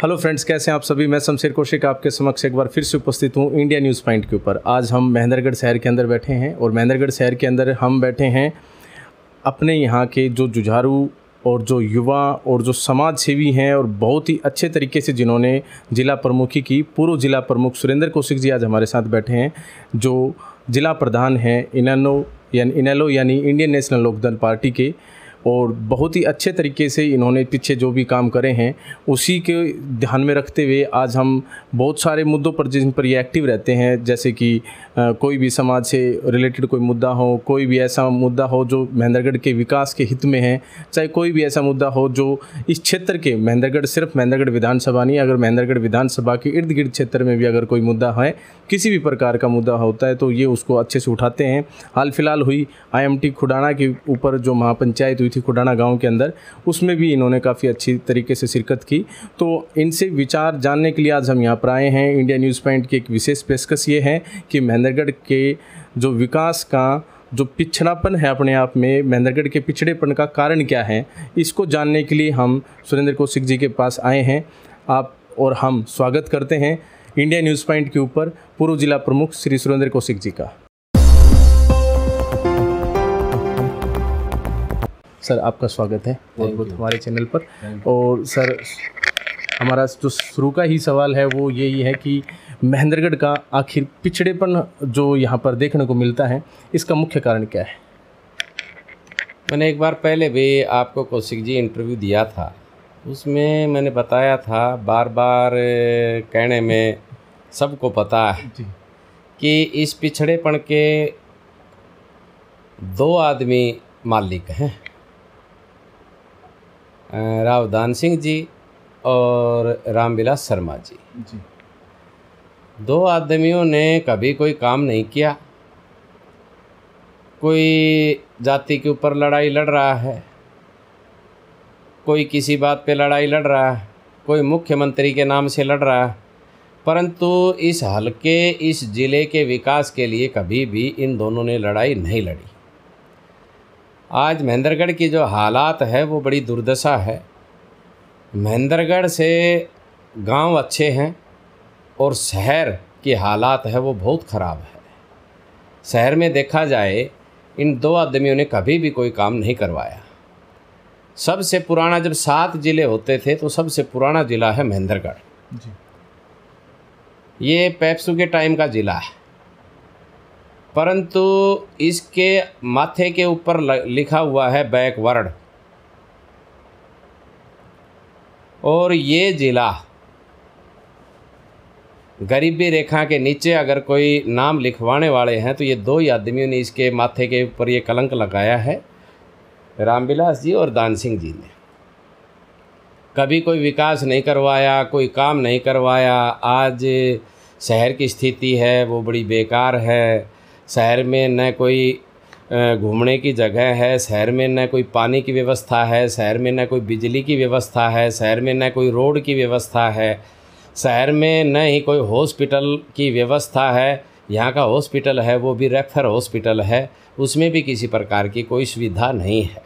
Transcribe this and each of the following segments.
Hello friends, कैसे हैं आप सभी? मैं शमशेर कौशिक, आपके समक्ष एक बार फिर से उपस्थित हूँ इंडिया न्यूज़ पॉइंट के ऊपर। आज हम महेंद्रगढ़ शहर के अंदर बैठे हैं और महेंद्रगढ़ शहर के अंदर हम बैठे हैं अपने यहाँ के जो जुझारू और जो युवा और जो समाज सेवी हैं और बहुत ही अच्छे तरीके से जिन्होंने जिला प्रमुखी की, पूर्व जिला प्रमुख सुरेंद्र कौशिक जी आज हमारे साथ बैठे हैं, जो जिला प्रधान हैं इनैनो यानी इनैलो, यानी इंडियन नेशनल लोकदल पार्टी के। और बहुत ही अच्छे तरीके से इन्होंने पीछे जो भी काम करे हैं, उसी के ध्यान में रखते हुए आज हम बहुत सारे मुद्दों पर जिन पर ये एक्टिव रहते हैं, जैसे कि कोई भी समाज से रिलेटेड कोई मुद्दा हो, कोई भी ऐसा मुद्दा हो जो महेंद्रगढ़ के विकास के हित में है, चाहे कोई भी ऐसा मुद्दा हो जो इस क्षेत्र के महेंद्रगढ़, सिर्फ़ महेंद्रगढ़ विधानसभा नहीं, अगर महेंद्रगढ़ विधानसभा के इर्द गिर्द क्षेत्र में भी अगर कोई मुद्दा है, किसी भी प्रकार का मुद्दा होता है तो ये उसको अच्छे से उठाते हैं। हाल फ़िलहाल हुई आई खुडाना के ऊपर जो महापंचायत हुई थी खुडाना गाँव के अंदर, उसमें भी इन्होंने काफ़ी अच्छी तरीके से शिरकत की। तो इनसे विचार जानने के लिए आज हम यहाँ पर आए हैं। इंडिया न्यूज़ पॉइंट की एक विशेष पेशकश ये है कि महेंद्रगढ़ के जो विकास का जो पिछड़ापन है अपने आप में, महेंद्रगढ़ के पिछड़ेपन का कारण क्या है, इसको जानने के लिए हम सुरेंद्र कौशिक जी के पास आए हैं। आप और हम स्वागत करते हैं। इंडिया न्यूज़ पॉइंट के ऊपर पूर्व जिला प्रमुख श्री सुरेंद्र कौशिक जी का। सर आपका स्वागत है। बहुत बहुत हमारे चैनल पर। और सर हमारा जो शुरू का ही सवाल है वो यही है कि महेंद्रगढ़ का आखिर पिछड़ेपन जो यहाँ पर देखने को मिलता है इसका मुख्य कारण क्या है? मैंने एक बार पहले भी आपको कौशिक जी इंटरव्यू दिया था। उसमें मैंने बताया था बार बार कहने में सबको पता है कि इस पिछड़ेपन के दो आदमी मालिक हैं। रावदान सिंह जी और रामविलास शर्मा जी। जी। दो आदमियों ने कभी कोई काम नहीं किया। कोई जाति के ऊपर लड़ाई लड़ रहा है। कोई किसी बात पे लड़ाई लड़ रहा है। कोई मुख्यमंत्री के नाम से लड़ रहा है। परंतु इस हलके इस ज़िले के विकास के लिए कभी भी इन दोनों ने लड़ाई नहीं लड़ी। आज महेंद्रगढ़ की जो हालात है वो बड़ी दुर्दशा है। महेंद्रगढ़ से गाँव अच्छे हैं और शहर की हालात है वो बहुत ख़राब है। शहर में देखा जाए इन दो आदमियों ने कभी भी कोई काम नहीं करवाया। सबसे पुराना जब सात ज़िले होते थे तो सबसे पुराना ज़िला है महेंद्रगढ़। ये पैप्सू के टाइम का ज़िला है। परंतु इसके माथे के ऊपर लिखा हुआ है बैकवर्ड। और ये ज़िला, गरीबी रेखा के नीचे अगर कोई नाम लिखवाने वाले हैं तो ये दो ही आदमियों ने इसके माथे के ऊपर ये कलंक लगाया है। रामविलास जी और दान सिंह जी ने। कभी कोई विकास नहीं करवाया, कोई काम नहीं करवाया, आज शहर की स्थिति है, वो बड़ी बेकार है शहर में न कोई घूमने की जगह है, शहर में न कोई पानी की व्यवस्था है, शहर में न कोई बिजली की व्यवस्था है, शहर में न कोई रोड की व्यवस्था है, शहर में न ही कोई हॉस्पिटल की व्यवस्था है, यहाँ का हॉस्पिटल है, वो भी रेफर हॉस्पिटल है, उसमें भी किसी प्रकार की कोई सुविधा नहीं है।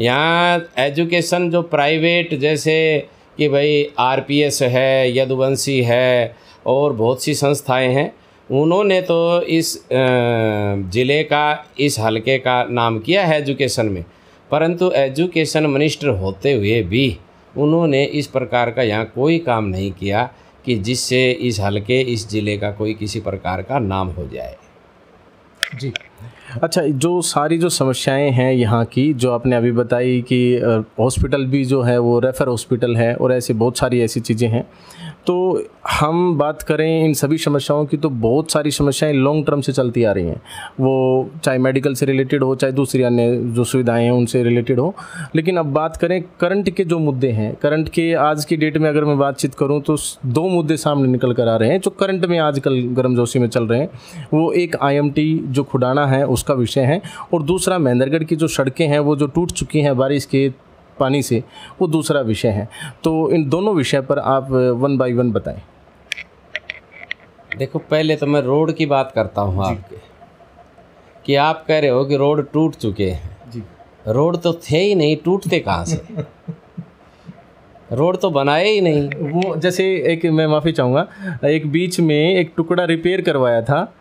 यहाँ एजुकेशन जो प्राइवेट, जैसे कि भाई आरपीएस है, यदुवंशी है, और बहुत सी संस्थाएँ हैं उन्होंने तो इस ज़िले का, इस हलके का नाम किया है एजुकेशन में। परंतु एजुकेशन मिनिस्टर होते हुए भी उन्होंने इस प्रकार का यहाँ कोई काम नहीं किया कि जिससे इस हलके, इस ज़िले का कोई किसी प्रकार का नाम हो जाए। जी। अच्छा जो सारी जो समस्याएँ हैं यहाँ की, जो आपने अभी बताई कि हॉस्पिटल भी जो है वो रेफ़र हॉस्पिटल है और ऐसी बहुत सारी ऐसी चीज़ें हैं तो हम बात करें इन सभी समस्याओं की तो बहुत सारी समस्याएँ लॉन्ग टर्म से चलती आ रही हैं। वो चाहे मेडिकल से रिलेटेड हो, चाहे दूसरी अन्य जो सुविधाएँ हैं, उनसे रिलेटेड हो। लेकिन अब बात करें करंट के जो मुद्दे हैं करंट के आज की डेट में अगर मैं बातचीत करूँ तो दो मुद्दे सामने निकल कर आ रहे हैं, जो करंट में आजकल गर्मजोशी में चल रहे हैं। वो एक आईएमटी जो खुडाना है, उसका विषय है, और दूसरा महेंद्रगढ़ की जो सड़कें हैं, वो जो टूट चुकी हैं बारिश के पानी से वो दूसरा विषय है। तो इन दोनों विषय पर आप वन बाय वन बताएँ। देखो पहले तो मैं रोड की बात करता हूँ आपके। कि आप कह रहे हो कि रोड टूट चुके हैं। रोड तो थे ही नहीं टूटते कहाँ से? रोड तो बनाए ही नहीं। वो जैसे एक मैं माफ़ी चाहूँगा एक बीच में एक टुकड़ा रिपेयर करवाया था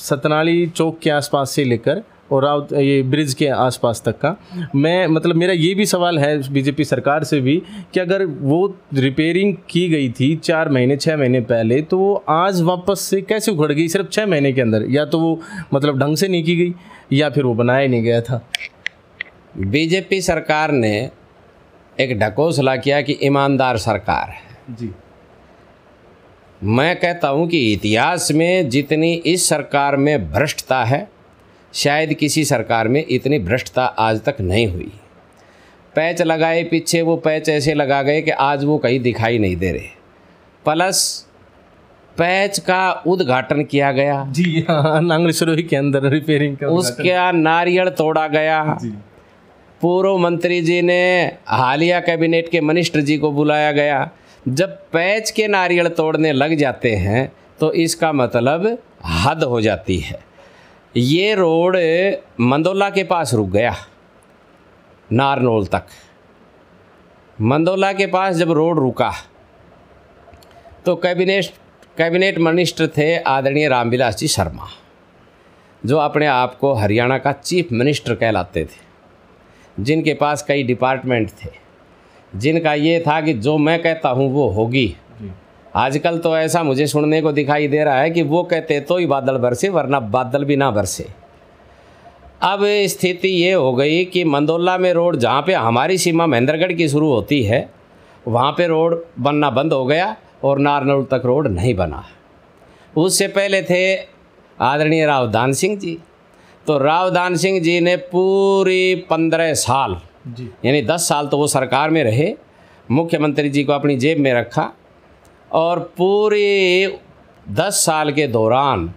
सतनाली चौक के आसपास से लेकर और राउत ये ब्रिज के आसपास तक का। मैं मतलब मेरा ये भी सवाल है बीजेपी सरकार से भी कि अगर वो रिपेयरिंग की गई थी चार महीने छः महीने पहले तो वो आज वापस से कैसे उखड़ गई सिर्फ़ छः महीने के अंदर? या तो वो मतलब ढंग से नहीं की गई या फिर वो बनाया नहीं गया था? बीजेपी सरकार ने एक ढकोसला किया कि ईमानदार सरकार है। जी। मैं कहता हूँ कि इतिहास में जितनी इस सरकार में भ्रष्टता है शायद किसी सरकार में इतनी भ्रष्टता आज तक नहीं हुई। पैच लगाए पीछे वो पैच ऐसे लगा गए कि आज वो कहीं दिखाई नहीं दे रहे। प्लस पैच का उद्घाटन किया गया। जी हाँ नांगल के अंदर रिपेयरिंग का उसका नारियल तोड़ा गया। पूर्व मंत्री जी ने हालिया कैबिनेट के मिनिस्टर जी को बुलाया गया। जब पैच के नारियल तोड़ने लग जाते हैं तो इसका मतलब हद हो जाती है। ये रोड मंदोला के पास रुक गया, नारनोल तक। मंदोला के पास जब रोड रुका तो कैबिनेट कैबिनेट मिनिस्टर थे आदरणीय रामविलास जी शर्मा, जो अपने आप को हरियाणा का चीफ मिनिस्टर कहलाते थे, जिनके पास कई डिपार्टमेंट थे, जिनका ये था कि जो मैं कहता हूँ वो होगी। आजकल तो ऐसा मुझे सुनने को दिखाई दे रहा है कि वो कहते तो ही बादल बरसे वरना बादल भी ना बरसे। अब स्थिति ये हो गई कि मंदोला में रोड जहाँ पे हमारी सीमा महेंद्रगढ़ की शुरू होती है वहाँ पे रोड बनना बंद हो गया और नारनौल तक रोड नहीं बना। उससे पहले थे आदरणीय रावधान सिंह जी। तो रावधान सिंह जी ने पूरी पंद्रह साल यानी दस साल तो वो सरकार में रहे मुख्यमंत्री जी को अपनी जेब में रखा और पूरे दस साल के दौरान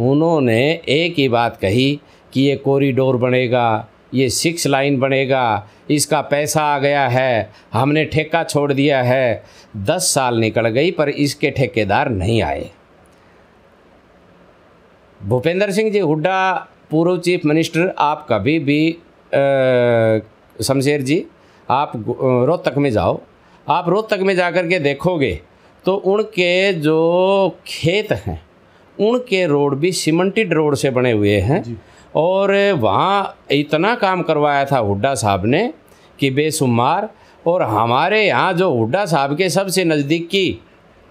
उन्होंने एक ही बात कही कि ये कॉरिडोर बनेगा, ये सिक्स लाइन बनेगा, इसका पैसा आ गया है, हमने ठेका छोड़ दिया है। दस साल निकल गई, पर इसके ठेकेदार नहीं आए। भूपेंद्र सिंह जी, हुड्डा पूर्व चीफ मिनिस्टर आप कभी भी शमशेर जी, आप रोहतक में जाओ। आप रोहतक में जा कर के देखोगे तो उनके जो खेत हैं उनके रोड भी सीमेंटेड रोड से बने हुए हैं। और वहाँ इतना काम करवाया था हुड्डा साहब ने कि बेशुमार और हमारे यहाँ जो हुड्डा साहब के सबसे नज़दीकी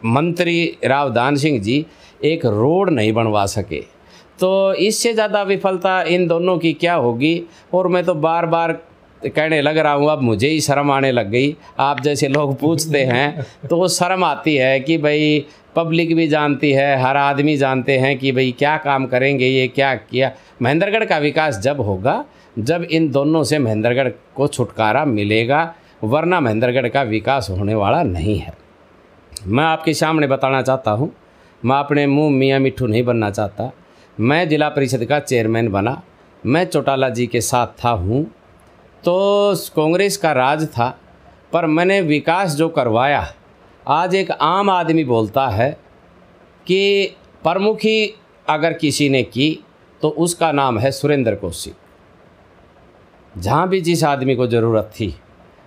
मंत्री रावदान सिंह जी एक रोड नहीं बनवा सके। तो इससे ज़्यादा विफलता इन दोनों की क्या होगी? और मैं तो बार बार कहने लग रहा हूँ, अब मुझे ही शर्म आने लग गई। आप जैसे लोग पूछते हैं तो वो शर्म आती है कि भाई पब्लिक भी जानती है, हर आदमी जानते हैं कि भाई क्या काम करेंगे, ये क्या किया। महेंद्रगढ़ का विकास जब होगा, जब इन दोनों से महेंद्रगढ़ को छुटकारा मिलेगा, वरना महेंद्रगढ़ का विकास होने वाला नहीं है। मैं आपके सामने बताना चाहता हूँ, मैं अपने मुँह मियाँ मिट्ठू नहीं बनना चाहता। मैं जिला परिषद का चेयरमैन बना, मैं चौटाला जी के साथ था हूँ तो कांग्रेस का राज था, पर मैंने विकास जो करवाया, आज एक आम आदमी बोलता है कि प्रमुखी अगर किसी ने की तो उसका नाम है सुरेंद्र कौशिक। जहाँ भी जिस आदमी को ज़रूरत थी,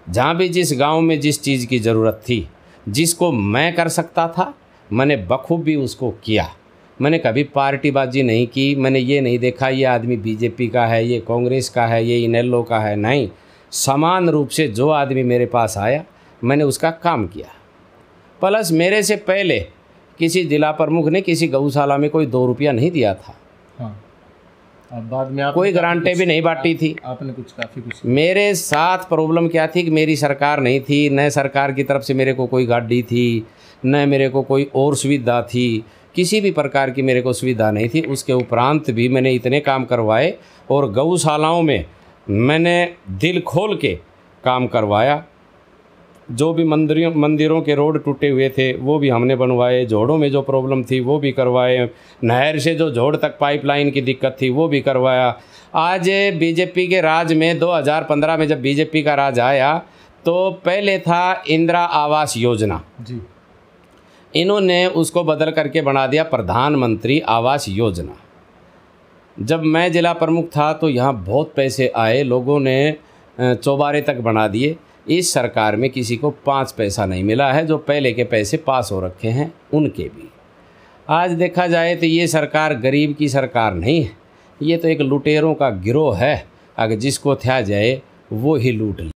जहाँ भी जिस गाँव में जिस चीज़ की ज़रूरत थी, जिसको मैं कर सकता था, मैंने बखूबी उसको किया। मैंने कभी पार्टीबाजी नहीं की मैंने ये नहीं देखा ये आदमी बीजेपी का है ये कांग्रेस का है ये इनेलो का है नहीं। समान रूप से जो आदमी मेरे पास आया मैंने उसका काम किया। प्लस मेरे से पहले किसी जिला प्रमुख ने किसी गौशाला में कोई दो रुपया नहीं दिया था। हाँ। बाद में आप कोई ग्रांटें भी नहीं बांटी थी। आपने कुछ काफ़ी कुछ मेरे साथ प्रॉब्लम क्या थी कि मेरी सरकार नहीं थी न सरकार की तरफ़ से मेरे को कोई गाड़ी थी न मेरे को कोई और सुविधा थी। किसी भी प्रकार की मेरे को सुविधा नहीं थी। उसके उपरांत भी मैंने इतने काम करवाए और गौशालाओं में मैंने दिल खोल के काम करवाया। जो भी मंदिरों मंदिरों के रोड टूटे हुए थे, वो भी हमने बनवाए। जोड़ों में जो प्रॉब्लम थी, वो भी करवाए। नहर से जो जोड़ तक पाइपलाइन की दिक्कत थी, वो भी करवाया। आज बीजेपी के राज में 2015 में जब बीजेपी का राज आया तो पहले था इंदिरा आवास योजना। जी। इन्होंने उसको बदल करके बना दिया प्रधानमंत्री आवास योजना। जब मैं जिला प्रमुख था तो यहाँ बहुत पैसे आए, लोगों ने चौबारे तक बना दिए। इस सरकार में किसी को पाँच पैसा नहीं मिला है, जो पहले के पैसे पास हो रखे हैं, उनके भी। आज देखा जाए तो ये सरकार गरीब की सरकार नहीं है, ये तो एक लुटेरों का गिरोह है अगर जिसको था जाए, वो ही लूट ले।